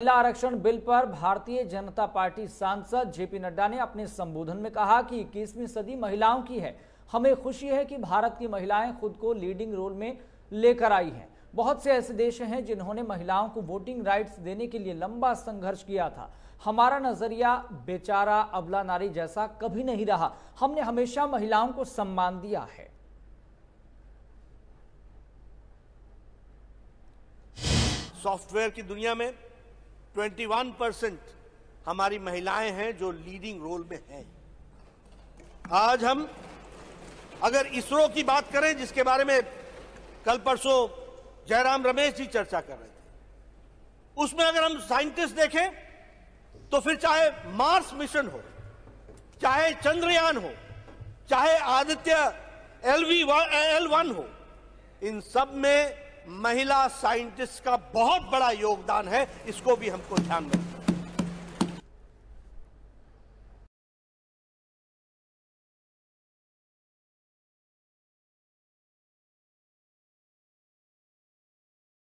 महिला आरक्षण बिल पर भारतीय जनता पार्टी सांसद जेपी नड्डा ने अपने संबोधन में कहा कि इक्कीसवीं सदी महिलाओं की है। हमें खुशी है कि भारत की महिलाएँ खुद को लीडिंग रोल में लेकर आई हैं। बहुत से ऐसे देश हैं जिन्होंने महिलाओं को वोटिंग राइट्स देने के लिए लंबा संघर्ष किया था। हमारा नज़रिया बेचारा, अबला नारी जैसा कभी नहीं रहा। हमने हमेशा महिलाओं को सम्मान दिया है। सॉफ्टवेयर की दुनिया में 21 परसेंट हमारी महिलाएँ हैं जो लीडिंग रोल में हैं। आज हम अगर इसरो की बात करें, जिसके बारे में कल परसों जयराम रमेश जी चर्चा कर रहे थे, उसमें अगर हम साइंटिस्ट देखें तो फिर चाहे मार्स मिशन हो, चाहे चंद्रयान हो, चाहे आदित्य एलवी एल वन हो, इन सब में महिला साइंटिस्ट का बहुत बड़ा योगदान है इसको भी हमको ध्यान में रखना